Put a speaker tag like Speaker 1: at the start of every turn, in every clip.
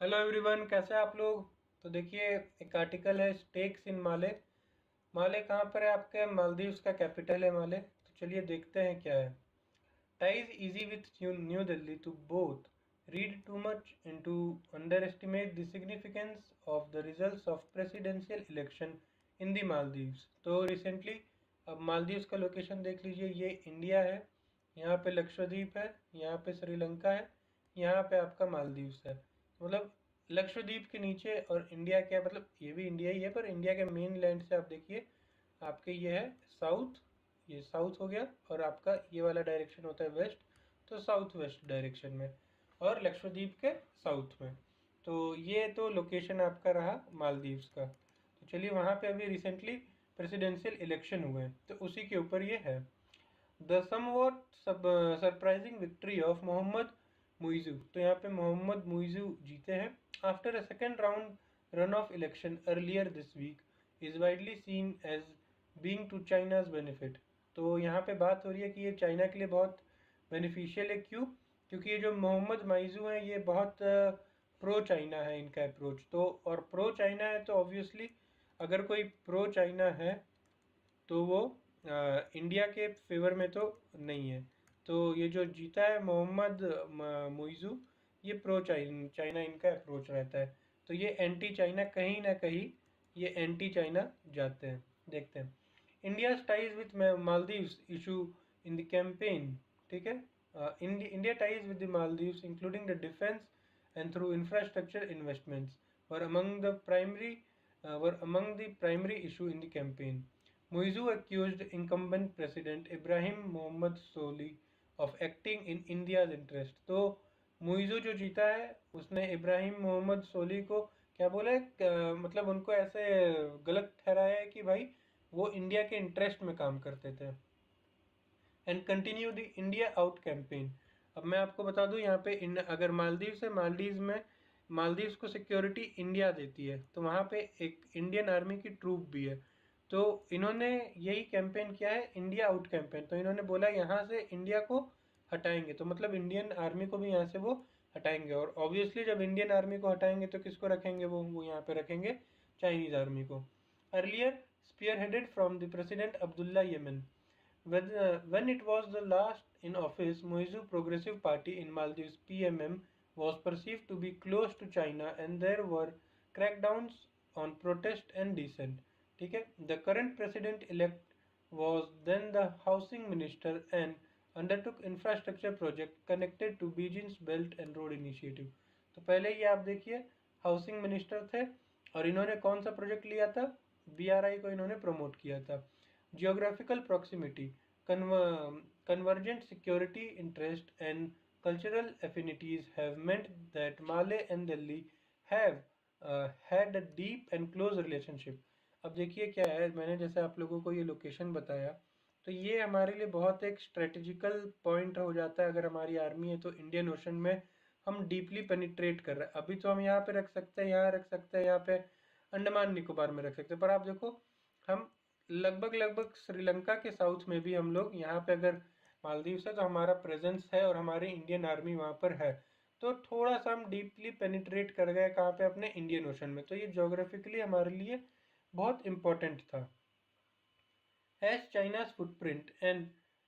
Speaker 1: Hello everyone कैसे आप लोग? तो देखिए, एक आर्टिकल है स्टेक्स इन माले माले कहाँ पर है आपके? मालदीव्स का कैपिटल है माले तो चलिए देखते हैं क्या है। Ties easy with new Delhi to both read too much into underestimate the significance of the result of presidential election in the Maldives तो रिसेंटली अब मालदीव्स का लोकेशन देख लीजिए। ये इंडिया है, यहाँ पे लक्षद्वीप है, यहाँ पे श्रीलंका है, यहाँ पे आपका मालदीव्स है। मतलब लक्षद्वीप के नीचे और इंडिया के मतलब ये भी इंडिया ही है, पर इंडिया के मेन लैंड से आप देखिए, आपके ये है साउथ ये साउथ हो गया और आपका ये वाला डायरेक्शन होता है वेस्ट तो साउथ वेस्ट डायरेक्शन में और लक्षद्वीप के साउथ में। तो ये तो लोकेशन आपका रहा मालदीव्स का। तो चलिए वहाँ पे अभी रिसेंटली प्रेसिडेंशियल इलेक्शन हुए हैं तो उसी के ऊपर ये है। The somewhat surprising victory of Mohammed Muizzu तो यहाँ पे मोहम्मद मुइजू जीते हैं। After a second round run off election earlier this week is widely seen as being to China's benefit तो यहाँ पे बात हो रही है कि ये चाइना के लिए बहुत बेनिफिशियल है। क्यों? क्योंकि ये जो मोहम्मद माइजू हैं ये बहुत प्रो चाइना है इनका अप्रोच तो और प्रो चाइना है तो ऑब्वियसली अगर कोई प्रो चाइना है तो वो आ, इंडिया के फेवर में तो नहीं है। तो ये जो जीता है मोहम्मद मुइजू, ये प्रो चाइन चाइना इनका अप्रोच रहता है। तो ये एंटी चाइना कहीं ना कहीं ये एंटी चाइना जाते हैं, देखते हैं। India ties with Maldives issue in the campaign ठीक है? India ties with the Maldives including the defence and through infrastructure investments were among the primary were among the primary issue in the campaign Muizu accused incumbent president Ibrahim Mohammed Soli of acting in India's interest तो मुइजू जो जीता है, उसने इब्राहिम मोहम्मद सोली को क्या बोला है? मतलब उनको ऐसे गलत ठहराया है कि भाई, वो इंडिया के इंटरेस्ट में काम करते थे। And continue the India out campaign अब मैं आपको बता दूँ, यहाँ पे अगर मालदीव से मालदीव में, मालदीव को सिक्योरिटी इंडिया देती है तो वहाँ पे एक इंडियन आर्मी की ट्रूप भी है। तो इन्होंने यही कैंपेन किया है इंडिया आउट कैंपेन तो इन्होंने बोला यहाँ से इंडिया को हटाएँगे। तो मतलब इंडियन आर्मी को भी यहाँ से वो हटाएँगे। और ऑब्वियसली जब इंडियन आर्मी को हटाएँगे तो किसको रखेंगे वो? वो यहाँ पे रखेंगे चाइनीज़ आर्मी को। Earlier spearheaded from the president Abdulla Yameen when it was the last in office Moizu Progressive Party in Maldives PMM was perceived to be close to China and there were crackdowns on protest and dissent ठीक है? The current president elect was then the housing minister and undertook infrastructure project connected to Beijing's belt and road initiative तो पहले ही आप देखिए housing minister थे और इन्होंने कौन सा प्रोजेक्ट लिया था? बीआरआई को इन्होंने प्रमोट किया था। Geographical proximity convergent security interest and have meant that Male and Delhi have uh, had a deep and close relationship. अब देखिए क्या है, मैंने जैसे आप लोगों को ये लोकेशन बताया तो ये हमारे लिए बहुत एक स्ट्रेटेजिकल पॉइंट हो जाता है अगर हमारी आर्मी है तो इंडियन ओशन में हम डीपली पेनिट्रेट कर रहे हैं। अभी तो हम यहाँ पे रख सकते हैं, यहाँ रख सकते हैं, यहाँ पे अंडमान निकोबार में रख सकते हैं। पर आप देखो, हम लगभग लगभग श्रीलंका के साउथ में भी हम लोग यहाँ पे अगर मालदीव से तो हमारा प्रेजेंस है और हमारी इंडियन आर्मी वहाँ पर है। तो थोड़ा सा हम डीपली पेनिट्रेट कर गए कहाँ पे? अपने इंडियन ओशन में। तो ये जोग्राफिकली हमारे लिए बहुत इम्पोर्टेंट था। As China's footprint and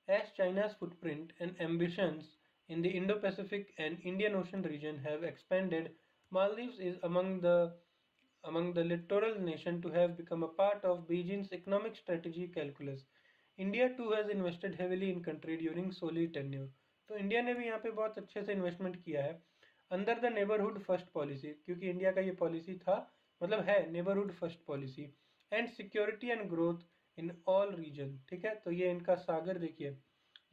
Speaker 1: as China's footprint and ambition in the Indo Pacific and Indian Ocean region have expanded Maldives is among the among the littoral nation to have become a part of Beijing economic strategy calculus India too has invested heavily in country during Solih tenure तो India ने भी यहाँ पे बहुत अच्छे से investment किया है। Under the neighbourhood first policy क्योंकि इंडिया का ये पॉलिसी था मतलब है neighbourhood first policy and security and growth in all region ठीक है? तो ये इनका सागर देखिए।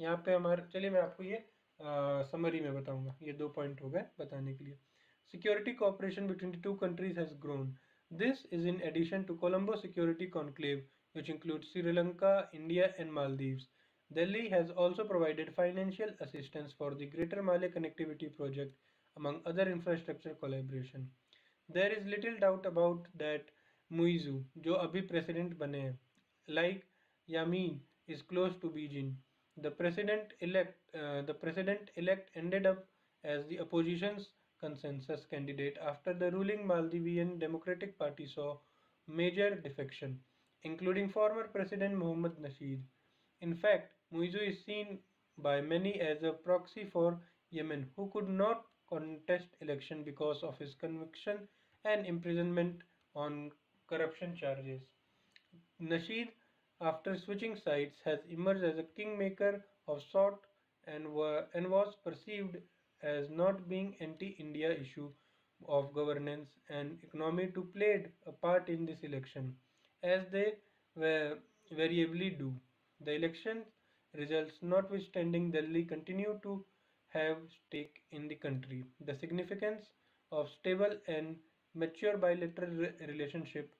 Speaker 1: यहाँ पे हमारे, चलिए मैं आपको ये समरी में बताऊँगा। ये दो पॉइंट हो गए बताने के लिए। Security cooperation between two countries has grown this is in addition to Colombo security conclave which include Sri Lanka India and Maldives Delhi has also provided financial assistance for the greater Male connectivity project among other infrastructure collaboration There is little doubt about that Muizzu जो अभी president बने हैं like Yameen is close to Beijing the president elect the president elect ended up as the oppositions consensus candidate after the ruling Maldivian Democratic Party saw major defection, including former President Mohammad Nasheed. In fact, Muizu is seen by many as a proxy for Yemen, who could not contest election because of his conviction and imprisonment on corruption charges. Nasheed, after switching sides, has emerged as a kingmaker of sort and, were, and was perceived as not being anti-India issue of governance and economy to played a part in this election, as they were variably do. The election results notwithstanding, Delhi continue to have stake in the country. The significance of stable and mature bilateral re relationship,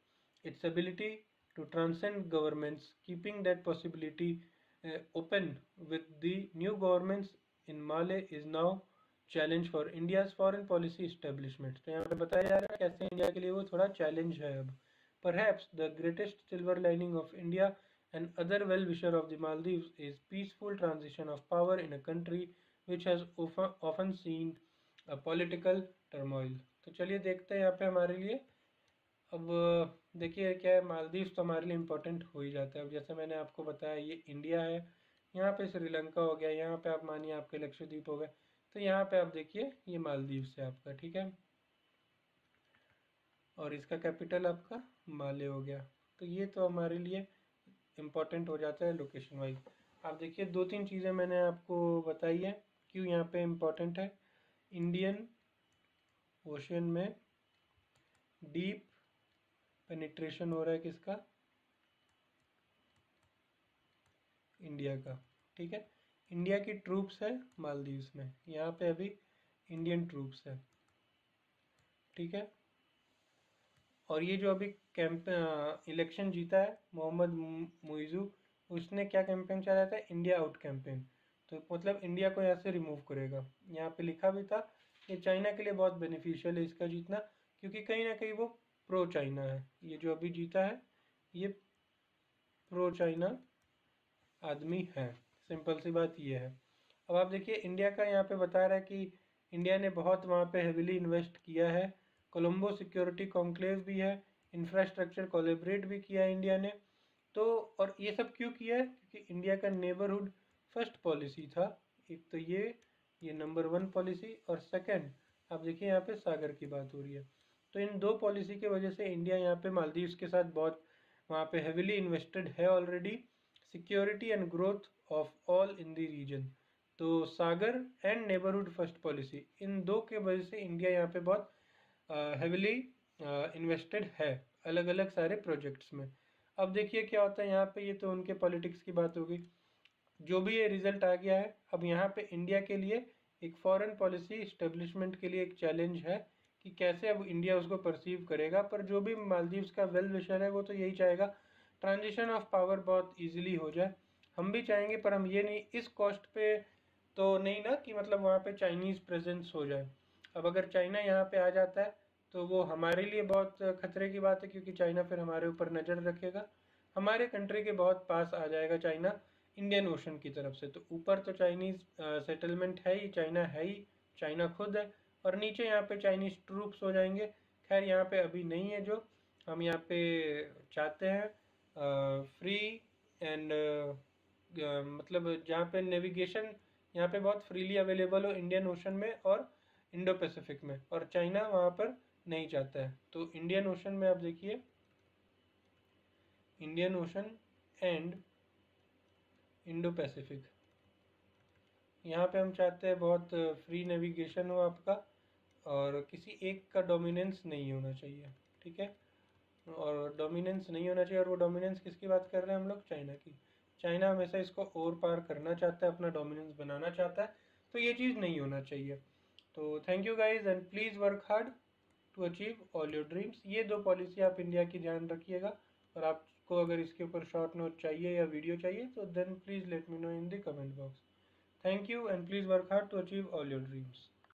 Speaker 1: its ability to transcend governments, keeping that possibility uh, open with the new governments in Mali is now challenge for India's foreign policy establishment. तो यहाँ पे बताया जा रहा है कैसे India के लिए वो थोड़ा challenge है अब. Perhaps the greatest silver lining of India and other well-wisher of the Maldives is peaceful transition of power in a country has often, often seen a political turmoil. तो चलिए देखते हैं यहाँ पे हमारे लिए। अब देखिए क्या है मालदीव तो हमारे लिए इम्पोर्टेंट हो ही जाता है। अब जैसे मैंने आपको बताया ये इंडिया है यहाँ पे श्रीलंका हो गया यहाँ पे आप मानिए आपके लक्षद्वीप हो गए। तो यहाँ पे आप देखिए ये मालदीव से आपका ठीक है? और इसका कैपिटल आपका माले हो गया। तो ये तो हमारे लिए इम्पोर्टेंट हो जाता है लोकेशन वाइज आप देखिए दो तीन चीज़ें मैंने आपको बताई है। क्यों यहाँ पे इम्पोर्टेंट है? इंडियन ओशन में डीप पेनिट्रेशन हो रहा है किसका? इंडिया का, ठीक है? इंडिया की ट्रूप्स है मालदीव्स में, यहाँ पे अभी इंडियन ट्रूप्स है, ठीक है? और ये जो अभी कैंप इलेक्शन जीता है मोहम्मद मुइजू, उसने क्या कैंपेन चलाया था? इंडिया आउट कैंपेन तो मतलब इंडिया को यहाँ से रिमूव करेगा। यहाँ पे लिखा भी था, ये चाइना के लिए बहुत बेनिफिशियल है इसका जीतना, क्योंकि कहीं ना कहीं वो प्रो चाइना है। ये जो अभी जीता है, ये प्रो चाइना आदमी है। सिंपल सी बात ये है। अब आप देखिए इंडिया का यहाँ पे बता रहा है कि इंडिया ने बहुत वहाँ पे हेविली इन्वेस्ट किया है। कोलंबो सिक्योरिटी कॉन्क्लेव भी है इंफ्रास्ट्रक्चर कोलेबरेट भी किया है इंडिया ने। तो और ये सब क्यों किया है? क्योंकि इंडिया का नेबरहुड फ़र्स्ट पॉलिसी था। एक तो ये ये नंबर वन पॉलिसी और सेकंड, आप देखिए यहाँ पे सागर की बात हो रही है। तो इन दो पॉलिसी की वजह से इंडिया यहाँ पे मालदीव्स के साथ बहुत वहाँ पे हेविली इन्वेस्टेड है already security and growth of all in the region तो SAGAR and neighbourhood first policy इन दो के वजह से इंडिया यहाँ पे बहुत हेविली इन्वेस्टेड है अलग अलग सारे प्रोजेक्ट्स में। अब देखिए क्या होता है यहाँ पे, ये तो उनके पॉलिटिक्स की बात होगी जो भी ये रिज़ल्ट आ गया है, अब यहाँ पे इंडिया के लिए एक फॉरेन पॉलिसी इस्टेब्लिशमेंट के लिए एक चैलेंज है कि कैसे अब इंडिया उसको परसीव करेगा, पर जो भी मालदीव्स का वेल विशर है, वो तो यही चाहेगा ट्रांजिशन ऑफ़ पावर बहुत ईजिली हो जाए। हम भी चाहेंगे, पर हम ये नहीं, इस कॉस्ट पे तो नहीं ना कि मतलब वहाँ पे चाइनीज़ प्रेजेंस हो जाए। अब अगर चाइना यहाँ पे आ जाता है तो वो हमारे लिए बहुत खतरे की बात है, क्योंकि चाइना फिर हमारे ऊपर नज़र रखेगा। हमारे कंट्री के बहुत पास आ जाएगा चाइना इंडियन ओशन की तरफ़ से। तो ऊपर तो चाइनीज़ सेटलमेंट है ही चाइना है ही चाइना खुद है। और नीचे यहाँ पे चाइनीज़ ट्रूप्स हो जाएँगे। खैर, यहाँ पे अभी नहीं है जो। हम यहाँ पे चाहते हैं फ्री एंड मतलब जहाँ पे नेविगेशन यहाँ पे बहुत फ्रीली अवेलेबल हो इंडियन ओशन में और इंडो पैसिफिक में। और चाइना वहाँ पर नहीं चाहता है। तो इंडियन ओशन में आप देखिए। Indian Ocean and Indo Pacific यहाँ पे हम चाहते हैं बहुत फ्री नेविगेशन हो आपका और किसी एक का डोमिनेंस नहीं होना चाहिए, ठीक है? और डोमिनेंस नहीं होना चाहिए और वो डोमिनेंस किसकी बात कर रहे हैं हम लोग? चाइना की। चाइना हमेशा इसको और पार करना चाहता है, अपना डोमिनेंस बनाना चाहता है तो ये चीज़ नहीं होना चाहिए। तो thank you guys and please work hard to achieve all your dreams ये दो पॉलिसी आप इंडिया की ध्यान रखिएगा और आपको अगर इसके ऊपर शॉर्ट नोट चाहिए या वीडियो चाहिए तो then please let me know in the comment box thank you and please work hard to achieve all your dreams